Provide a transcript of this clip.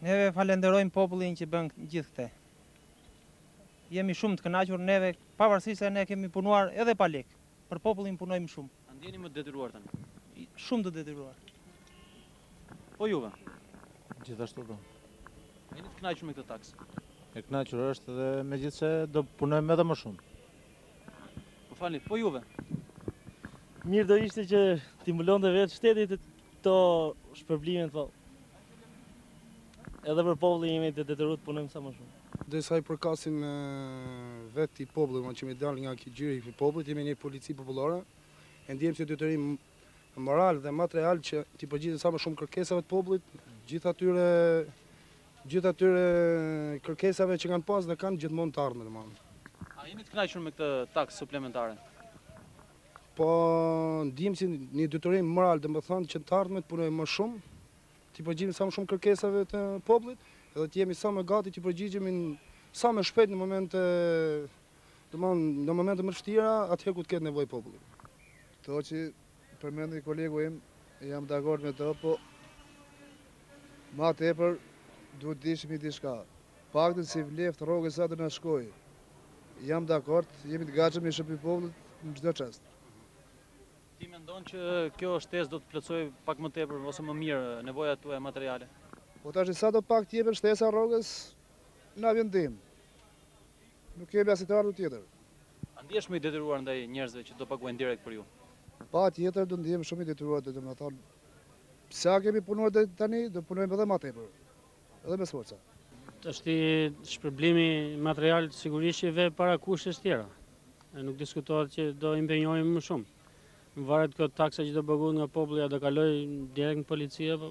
Neve falenderojmë popullin që bën gjithë këtë. Jemi shumë të kënaqur neve, pavarësisht se ne kemi punuar edhe pa lekë. Për popullin punojmë shumë. A ndiheni më të detyruar tani? Shumë të detyruar. Po juve? Gjithashtu po. Jeni të kënaqur me këtë taksë? E kënaqur jam dhe megjithëse do punojmë edhe më shumë. Më falni, po juve. Mirë do ishte që t'i mbulonte dhe vetë shteti këto shpërblimin, po. Edhe për poblin jemi të detyruar të punojmë sa më shumë. Dhe i përkasim vetë popullit, meqë kemi dalë nga gjiri i popullit, jemi një polici popullore, e ndiejmë si detyrim moral dhe material që t'i përgjigjemi sa më shumë kërkesave të popullit, gjithë atyre gjithë atyre kërkesave që kanë pas dhe kanë gjithmonë në të ardhme, domethënë. A jeni të kënaqur me këtë taksë suplementare? Po e ndiejmë si një detyrim moral, domethënë që në të ardhme të punojmë më shumë, t'i përgjigjemi sa më shumë kërkesave të popullit dhe të jemi sa më gati t'i përgjigjemi sa më shpejt në momente Domthon në momente më të vështira atëherë kur të ketë nevojë populli. Këto që përmendi kolegu im, jam dakord me të, po ma tepër duhet të dishim një diçka. Paktën si vleftë rroge sa do na shkojë. Jam dakord, jemi të gatshëm t'i shërbejmë popullit në çdo çast. Ti mendon që kjo shtesë do të plotësojë pak më tepër ose më mirë nevojat tuaja materiale? Po tash sado pak të jepet shtesa e rrogës, na vjen në ndihmë. Nuk kemi asnjë të ardhur tjetër. A ndihesh më i detyruar ndaj njerëzve që do paguajnë direkt për ju? Patjetër do ndihem shumë i detyruar dhe domethënë për sa kemi punuar deri tani, do punojmë edhe ma tepër, edhe me sforca. Është dhe shpërblimi material sigurisht që të vë para kushtesh tjera. E nuk diskutohet që do impenjohemi më shumë. Varet kjo taksa që do paguhet nga populli, a do kalojë direkt në polici apo?